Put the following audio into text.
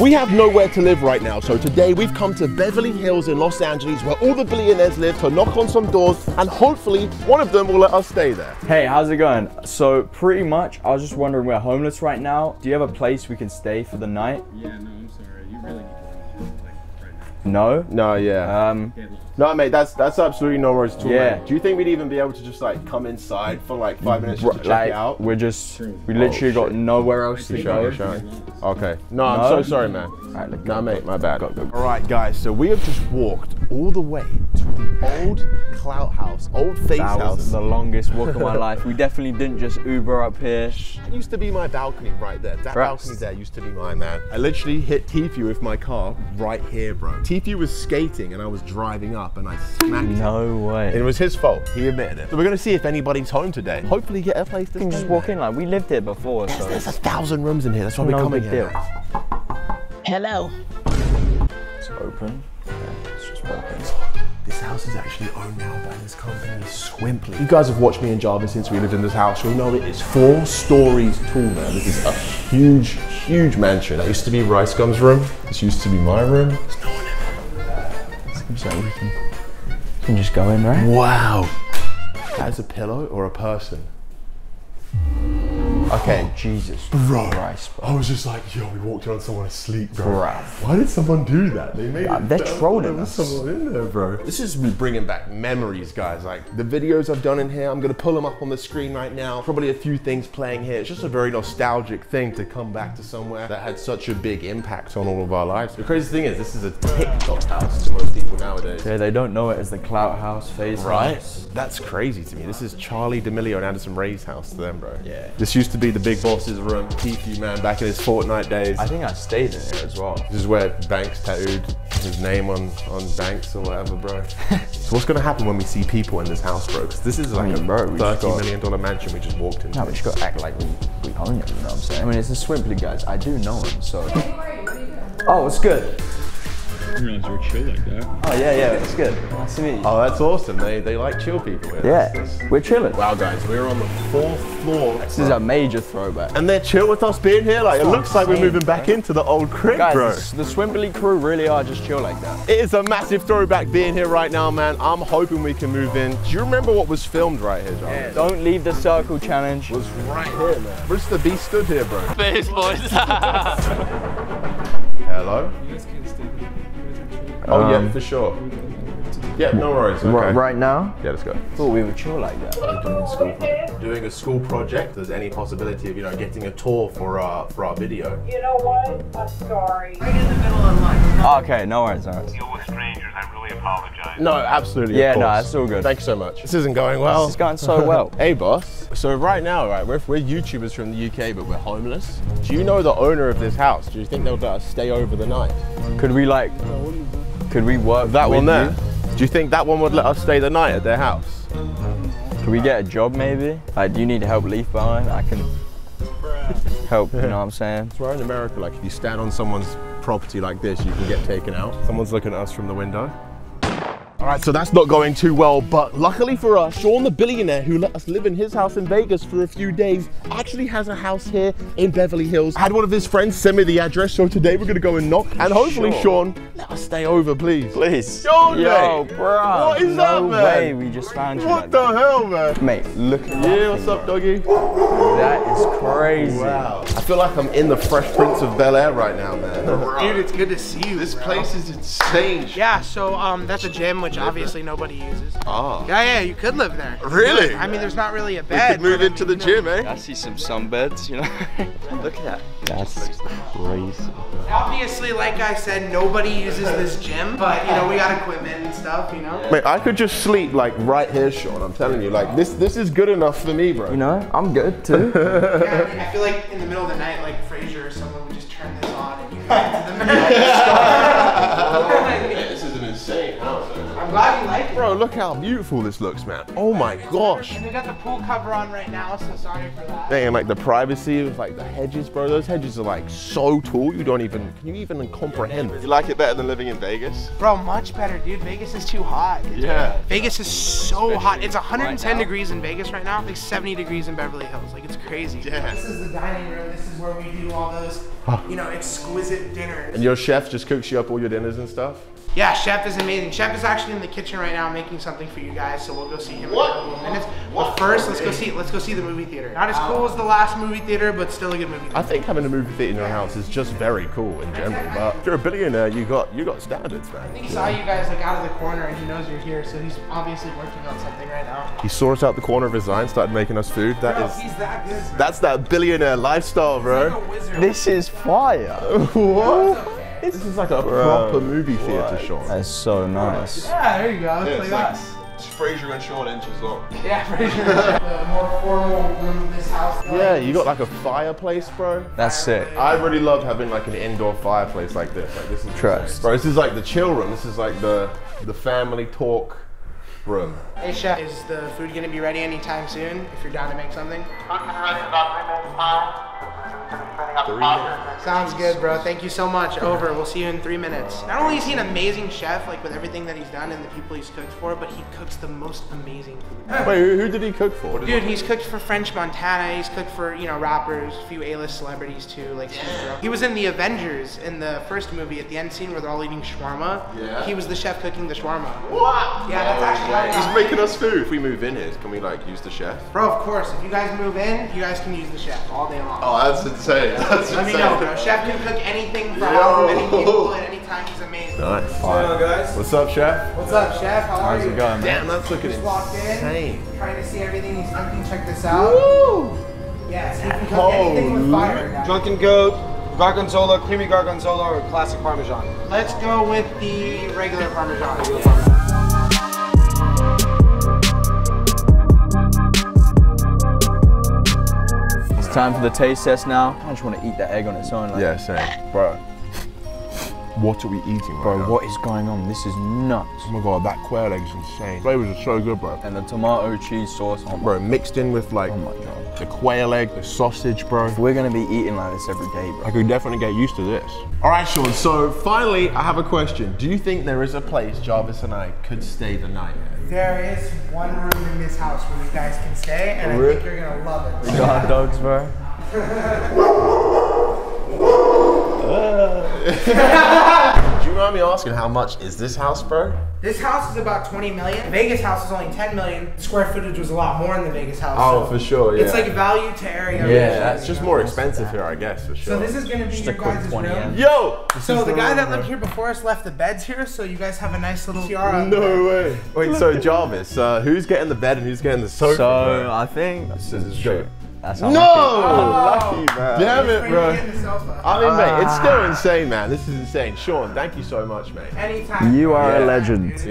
We have nowhere to live right now, so today we've come to Beverly Hills in Los Angeles where all the billionaires live to knock on some doors and hopefully one of them will let us stay there. Hey, how's it going? So pretty much, I was just wondering, we're homeless right now. Do you have a place we can stay for the night? Yeah, no, I'm sorry. You really need to No? No, yeah. Um, No, mate, that's that's absolutely no worries at all. Yeah. Do you think we'd even be able to just like come inside for like five minutes just to check like, it out? we're just, we Oh, literally got nowhere else to go. Okay. No, I'm so sorry, man. Alright, No, mate, my bad. All right, guys. So we have just walked all the way the old Clout House, old FaZe That House. was the longest walk of my life. We definitely didn't just Uber up here. That used to be my balcony right there. That Perhaps. balcony there used to be mine, man. I literally hit Tfue with my car right here, bro. Tfue was skating and I was driving up and I smacked him. No And way. it was his fault. He admitted it. So we're gonna see if anybody's home today. Hopefully get a place to You can just walk in like we lived here before, so There's a thousand rooms in here. That's why we're no coming big here. deal. Hello. It's open. Yeah, it's just open. This house is actually owned now by this company, Swimply. You guys have watched me and Jarvis since we lived in this house. You'll know it is four stories tall now. This is a huge, huge mansion. That used to be RiceGum's room. This used to be my room. There's no one in it. Seems like we can, we can just go in, right? Wow. That is a pillow or a person? Okay. Jesus Bro, Christ, bro. I was just like, yo, we walked in on someone asleep, bro. Bruh. Why did someone do that? They made Yeah, it they're sound trolling there us. someone in there, bro. This is me bringing back memories, guys. Like the videos I've done in here, I'm gonna pull them up on the screen right now. Probably a few things playing here. It's just a very nostalgic thing to come back to somewhere that had such a big impact on all of our lives. The crazy thing is, this is a TikTok house to most people nowadays. Yeah, they don't know it as the Clout House FaZe. Right? house. That's crazy to me. This is Charli D'Amelio and Addison Rae's house to them, bro. Yeah. This used to be the big boss's room, Keithy man, back in his Fortnite days. I think I stayed in here as well. This is where Banks tattooed his name on, on Banks or whatever, bro. so what's gonna happen when we see people in this house, bro? Because this is like mean, a bro, we just thirty got- million dollar mansion we just walked into. No, we just got to act like we, we own it, you know what I'm saying? I mean, it's the Swimply guys. I do know them, so. Oh, it's good. I didn't realize you were chill like that. Oh, yeah, yeah, it's good. Nice to meet you. Oh, that's awesome. They they like chill people. here. yeah, That's- that's- we're chilling. Wow, guys, we're on the fourth floor. This is a major throwback. and they're chill with us being here. Like it looks like we're moving back into the old crib, Guys, bro. this- the Swimply crew really are just chill like that. It is a massive throwback being here right now, man. I'm hoping we can move in. Do you remember what was filmed right here, John? Don't leave the circle challenge. was right here, man. Mr. B stood here, bro. FaZe boys. Hello? Guys are chill. Oh, yeah, Um, for sure. Yeah, no worries. Okay. Right, right now, Yeah, let's go. thought we would chill like that. We're doing a school project. Doing a school project. There's any possibility of you know getting a tour for our for our video? You know what? I'm sorry. Right in the middle of lunch. Okay, no worries, no worries. deal with strangers. I really apologize. No, absolutely. Yeah, no, course. that's all good. Thank you so much. This isn't going well. It's going so well. hey, boss. So right now, right, we're, we're YouTubers from the UK, but we're homeless. Do you know the owner of this house? Do you think they'll let us stay over the night? Could we like, could we work That with one there. you? Do you think that one would let us stay the night at their house? Could we get a job maybe? Like, do you need help leave behind? I can help, you know what I'm saying? It's right in America, like if you stand on someone's property like this, you can get taken out. Someone's looking at us from the window. All right, so that's not going too well, but luckily for us, Sean the billionaire who let us live in his house in Vegas for a few days actually has a house here in Beverly Hills. I had one of his friends send me the address, so today we're gonna go and knock, and hopefully Sure. Sean, let us stay over, please. Please. Sean, Yo, mate. bro. What is no that, man? way we just found you What like the that. hell, man? Mate, look at that Yeah, what's thing, up, bro. doggy? That is crazy. Wow. I feel like I'm in the Fresh Prince of Bel Air right now, man. Dude, it's good to see you. This bro. place is insane. Yeah, so um, that's a gym which obviously nobody uses. Oh. Yeah, yeah, you could live there. Really? I mean, there's not really a We bed. could move but I into mean, the gym, eh? I see some sunbeds, you know. look at that. That's crazy. Obviously, like I said, nobody uses this gym, but you know we got equipment and stuff. You know. Mate, I could just sleep like right here, Sean. I'm telling you, like this, this is good enough for me, bro. You know, I'm good too. Yeah, I, mean, I feel like in the middle of the night, like Frazier or someone would just turn this on and you get into the middle. this is an Bro, look how beautiful this looks, man. Oh my gosh. And we got the pool cover on right now, so sorry for that. Dang, and like the privacy of like the hedges, bro. Those hedges are like so tall, you don't even, can you even comprehend? You like it better than living in Vegas? Bro, much better, dude. Vegas is too hot. Yeah. Vegas is so hot. It's 110 degrees in Vegas right now. Like 70 degrees in Beverly Hills. Like it's crazy. Yeah. This is the dining room. This is where we do all those, you know, exquisite dinners. And your chef just cooks you up all your dinners and stuff? Yeah, Chef is amazing. Chef is actually in the kitchen right now making something for you guys, so we'll go see him in a couple of minutes. But first, let's go see let's go see the movie theater. Not as cool as the last movie theater, but still a good movie. Theater. I think having a movie theater in your house is just very cool in general. But if you're a billionaire, you got you got standards, man. I man. think he saw you guys like out of the corner and he knows you're here, so he's obviously working on something right now. He saw us out the corner of his eye and started making us food. That Bro, is he's that good. bro. that's that billionaire lifestyle, He's like bro. a wizard. This is fire. what? This is like a proper movie theater, Sean. That's so nice. yeah, there you go. It's like that. Frazier and Sean inches long. Yeah, pretty sure. the more formal room of this house. Yeah, you got like a fireplace, bro. That's sick. I really love having like an indoor fireplace like this. Like this is Trust. bro. This is like the chill room. This is like the the family talk room. Hey chef, is the food gonna be ready anytime soon? If you're down to make something. Three minutes. Sounds good, bro. Thank you so much. Over. We'll see you in three minutes. Not only is he an amazing chef, like with everything that he's done and the people he's cooked for, but he cooks the most amazing food. Wait, who, who did he cook for? Dude, he's cooked for French Montana. He's cooked for you know rappers, a few A-list celebrities too, like Steve He was in the Avengers in the first movie at the end scene where they're all eating shawarma. Yeah. He was the chef cooking the shawarma. What? Yeah, that's actually He's making us food. If we move in here, can we like use the chef? Bro, of course. If you guys move in, you guys can use the chef all day long. Oh, that's insane. That's Let me know, bro. Chef can cook anything for however many people at any time. He's amazing. Nice. guys? What's up, chef? What's up, chef? How are How's you? it going, man? Damn, that's looking Just walked in, insane. trying to see everything he's cooking. Check this out. Woo! Yes, he can cook anything with fire. guys. Drunken goat, gorgonzola, creamy gorgonzola, or classic parmesan. Let's go with the regular parmesan. Time for the taste test now. I just want to eat that egg on its own. Like, Yeah, same. Bro. What are we eating right Bro, now? what is going on? This is nuts. Oh my god, that quail egg is insane. Flavors are so good, bro. And the tomato cheese sauce. Oh my, Bro, mixed in with like oh my god. the quail egg, the sausage, bro. We're gonna be eating like this every day, bro. I could definitely get used to this. All right, Sean. So finally, I have a question. Do you think there is a place Jarvis and I could stay the night? There is one room in this house where you guys can stay, and I think you're gonna love it. You got hot dogs, bro? Do you mind me asking how much is this house, bro? This house is about 20 million. Vegas house is only 10 million. Square footage was a lot more in the Vegas house. Oh, so for sure, yeah. It's yeah. like value to area. Yeah, It's just more expensive here, I guess, for sure. So this is gonna be Just your a quick guys' 20 room. M. Yo! So the guy that lived here before us left the beds here, so you guys have a nice little tiara. No way. Wait, so Jarvis, uh, who's getting the bed and who's getting the sofa? So I think this is true. That's how No! lucky, man. Damn it, bro. Getting the sofa. I mean, mate, it's still ah. insane, man. This is insane. Sean, thank you so much, mate. Anytime. You are a legend. Dude.